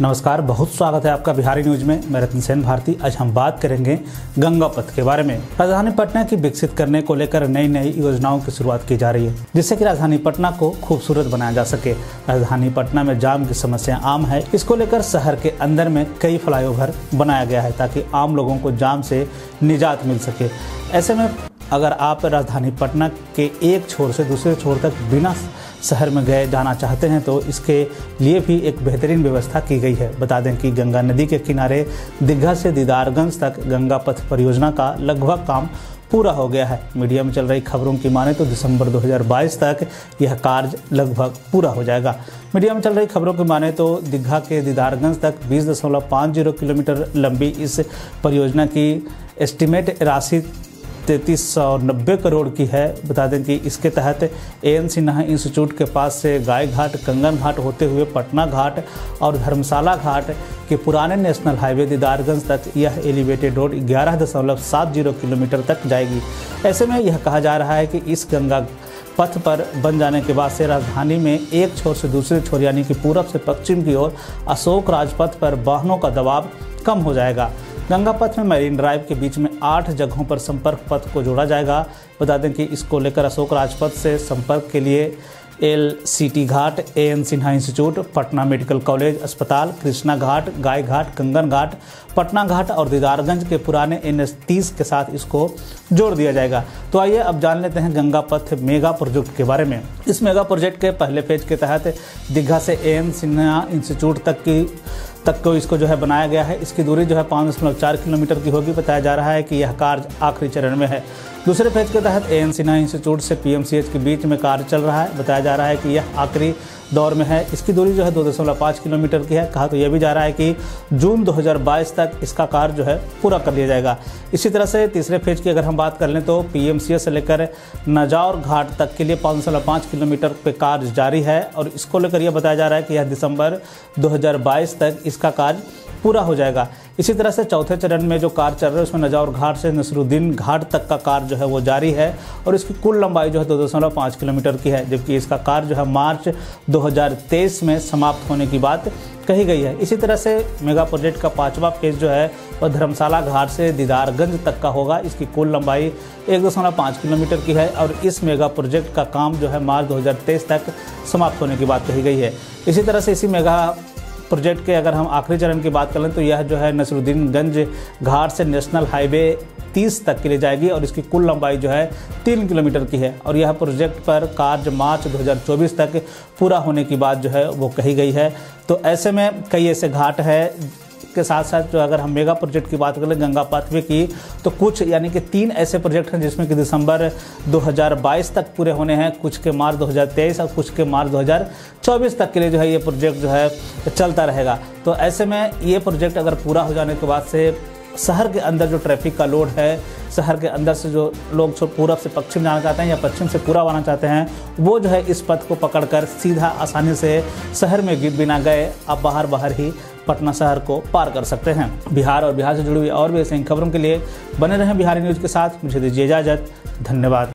नमस्कार, बहुत स्वागत है आपका बिहारी न्यूज़ में। मैं रतन सेन भारती। आज हम बात करेंगे गंगा पथ के बारे में। राजधानी पटना की विकसित करने को लेकर नई नई योजनाओं की शुरुआत की जा रही है, जिससे कि राजधानी पटना को खूबसूरत बनाया जा सके। राजधानी पटना में जाम की समस्या आम है। इसको लेकर शहर के अंदर में कई फ्लाईओवर बनाया गया है, ताकि आम लोगों को जाम से निजात मिल सके। ऐसे में अगर आप राजधानी पटना के एक छोर से दूसरे छोर तक बिना शहर में गए जाना चाहते हैं तो इसके लिए भी एक बेहतरीन व्यवस्था की गई है। बता दें कि गंगा नदी के किनारे दीघा से दीदारगंज तक गंगा पथ परियोजना का लगभग काम पूरा हो गया है। मीडिया में चल रही खबरों की माने तो दिसंबर 2022 तक यह कार्य लगभग पूरा हो जाएगा। मीडिया में चल रही खबरों की माने तो दीघा के दीदारगंज तक 20.50 किलोमीटर लंबी इस परियोजना की एस्टिमेट राशि तैंतीस सौ नब्बे करोड़ की है। बता दें कि इसके तहत ए एन सिन्हा इंस्टीट्यूट के पास से गाय घाट, कंगन घाट होते हुए पटना घाट और धर्मशाला घाट के पुराने नेशनल हाईवे दीदारगंज तक यह एलिवेटेड रोड ग्यारह दशमलव सात ज़ीरो किलोमीटर तक जाएगी। ऐसे में यह कहा जा रहा है कि इस गंगा पथ पर बन जाने के बाद से राजधानी में एक छोर से दूसरे छोर, यानी कि पूरब से पश्चिम की ओर अशोक राजपथ पर वाहनों का दबाव कम हो जाएगा। गंगा पथ में मरीन ड्राइव के बीच में आठ जगहों पर संपर्क पथ को जोड़ा जाएगा। बता दें कि इसको लेकर अशोक राजपथ से संपर्क के लिए L C T Ghat, A N Sinha institute, Patna medical college अस्पताल, कृष्णा घाट, गाय घाट, कंगन घाट, पटना घाट और दीदारगंज के पुराने एन एस तीस के साथ इसको जोड़ दिया जाएगा। तो आइए अब जान लेते हैं गंगा पथ मेगा प्रोजेक्ट के बारे में। इस मेगा प्रोजेक्ट के पहले फ़ेज़ के तहत दीघा से ए एन सिन्हा इंस्टीट्यूट तक की तक को इसको जो है बनाया गया है। इसकी दूरी जो है पाँच दशमलव चार किलोमीटर की होगी। बताया जा रहा है कि यह कार्य आखिरी चरण में है। दूसरे फ़ेज़ के तहत ए एन सिन्हा इंस्टीट्यूट से पीएमसीएच के बीच में कार्य चल रहा है। बताया जा रहा है कि यह आखिरी दौर में है। इसकी दूरी जो है दो दशमलव पाँच किलोमीटर की है। कहा तो यह भी जा रहा है कि जून 2022 तक इसका कार्य जो है पूरा कर लिया जाएगा। इसी तरह से तीसरे फ़ेज़ की अगर हम बात कर लें तो पीएमसीएच से लेकर नजौर घाट तक के लिए पाँच पाँच किलोमीटर पे कार्य जारी है। और इसको लेकर यह बताया जा रहा है कि यह दिसंबर 2022 तक इसका कार्य पूरा हो जाएगा। इसी तरह से चौथे चरण में जो कार चल रहा है, उसमें नजावर घाट से नसरुद्दीन घाट तक का कार जो है वो जारी है और इसकी कुल लंबाई जो है दो दशमलव पाँच किलोमीटर की है, जबकि इसका कार जो है मार्च 2023 में समाप्त होने की बात कही गई है। इसी तरह से मेगा प्रोजेक्ट का पांचवा फ़ेज़ जो है, वह धर्मशाला घाट से दीदारगंज तक का होगा। इसकी कुल लंबाई एक दशमलव पाँच किलोमीटर की है और इस मेगा प्रोजेक्ट का काम जो है मार्च 2023 तक समाप्त होने की बात कही गई है। इसी तरह से इसी मेगा प्रोजेक्ट के अगर हम आखिरी चरण की बात करें तो यह जो है नसरुद्दीनगंज घाट से नेशनल हाईवे 30 तक के लिए जाएगी और इसकी कुल लंबाई जो है तीन किलोमीटर की है और यह प्रोजेक्ट पर कार्य मार्च 2024 तक पूरा होने की बात जो है वो कही गई है। तो ऐसे में कई ऐसे घाट है के साथ साथ जो अगर हम मेगा प्रोजेक्ट की बात करें गंगा पाथवे की तो कुछ यानी कि तीन ऐसे प्रोजेक्ट हैं जिसमें कि दिसंबर 2022 तक पूरे होने हैं, कुछ के मार्च 2023 और कुछ के मार्च 2024 तक के लिए जो है ये प्रोजेक्ट जो है चलता रहेगा। तो ऐसे में ये प्रोजेक्ट अगर पूरा हो जाने के बाद से शहर के अंदर जो ट्रैफ़िक का लोड है, शहर के अंदर से जो लोग जो पूरब से पश्चिम जाना चाहते हैं या पश्चिम से पूरा आना चाहते हैं, वो जो है इस पथ को पकड़कर सीधा आसानी से शहर में बिना गए आप बाहर बाहर ही पटना शहर को पार कर सकते हैं। बिहार और बिहार से जुड़ी हुई और भी ऐसी खबरों के लिए बने रहें बिहारी न्यूज़ के साथ। मुझे दीजिए इजाज़त। धन्यवाद।